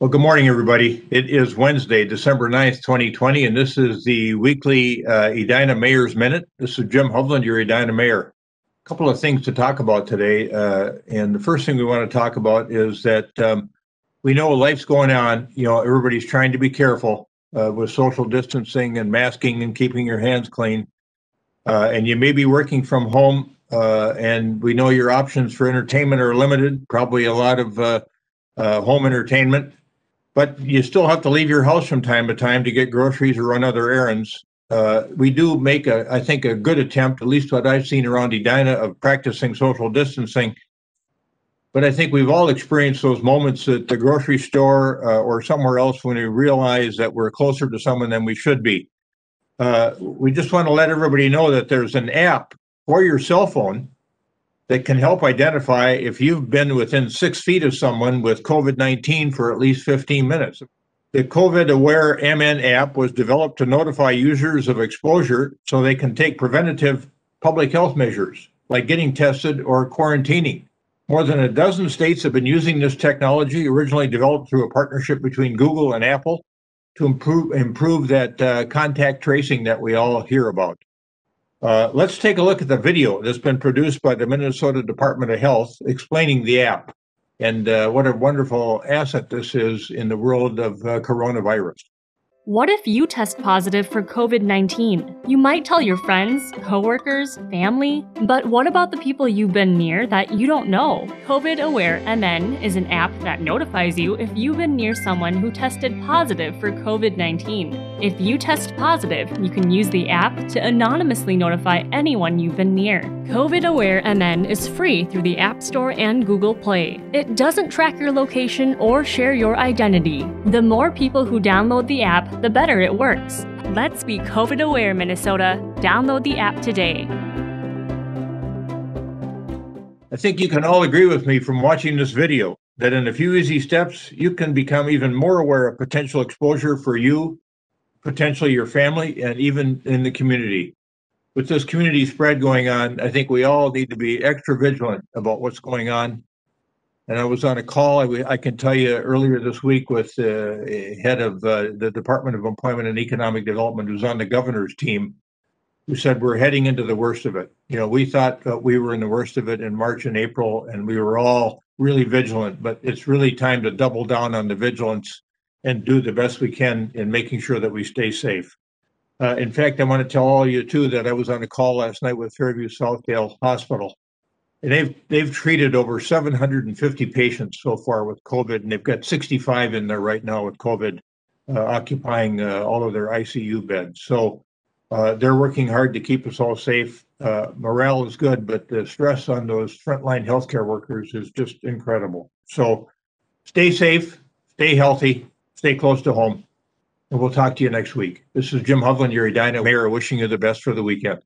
Well, good morning, everybody. It is Wednesday, December 9th, 2020, and this is the weekly uh, Edina Mayor's Minute. This is Jim Hovland, your Edina Mayor. A couple of things to talk about today. Uh, and the first thing we want to talk about is that um, we know life's going on. You know, everybody's trying to be careful uh, with social distancing and masking and keeping your hands clean. Uh, and you may be working from home, uh, and we know your options for entertainment are limited, probably a lot of uh, home entertainment but you still have to leave your house from time to time to get groceries or run other errands. Uh, we do make a, I think, a good attempt, at least what I've seen around Edina, of practicing social distancing. But I think we've all experienced those moments at the grocery store uh, or somewhere else when we realize that we're closer to someone than we should be. Uh, we just want to let everybody know that there's an app for your cell phone that can help identify if you've been within six feet of someone with COVID 19 for at least 15 minutes. The COVID Aware MN app was developed to notify users of exposure so they can take preventative public health measures like getting tested or quarantining. More than a dozen states have been using this technology, originally developed through a partnership between Google and Apple, to improve improve that uh, contact tracing that we all hear about. Uh, let's take a look at the video that's been produced by the Minnesota Department of Health explaining the app and uh, what a wonderful asset this is in the world of uh, coronavirus. What if you test positive for COVID 19? You might tell your friends, coworkers, family, but what about the people you've been near that you don't know? COVID Aware MN is an app that notifies you if you've been near someone who tested positive for COVID 19. If you test positive, you can use the app to anonymously notify anyone you've been near. COVID Aware MN is free through the App Store and Google Play. It doesn't track your location or share your identity. The more people who download the app, the better it works. Let's be COVID aware, Minnesota. Download the app today. I think you can all agree with me from watching this video that in a few easy steps, you can become even more aware of potential exposure for you, potentially your family, and even in the community. With this community spread going on, I think we all need to be extra vigilant about what's going on and I was on a call, I, I can tell you earlier this week with the uh, head of uh, the Department of Employment and Economic Development, who's on the governor's team, who said we're heading into the worst of it. You know, we thought uh, we were in the worst of it in March and April, and we were all really vigilant, but it's really time to double down on the vigilance and do the best we can in making sure that we stay safe. Uh, in fact, I want to tell all of you too that I was on a call last night with Fairview Southdale Hospital and they've they've treated over 750 patients so far with COVID, and they've got 65 in there right now with COVID, uh, occupying uh, all of their ICU beds. So uh, they're working hard to keep us all safe. Uh, morale is good, but the stress on those frontline healthcare workers is just incredible. So stay safe, stay healthy, stay close to home, and we'll talk to you next week. This is Jim Hovland, your Edina Mayor, wishing you the best for the weekend.